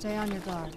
Stay on your guard.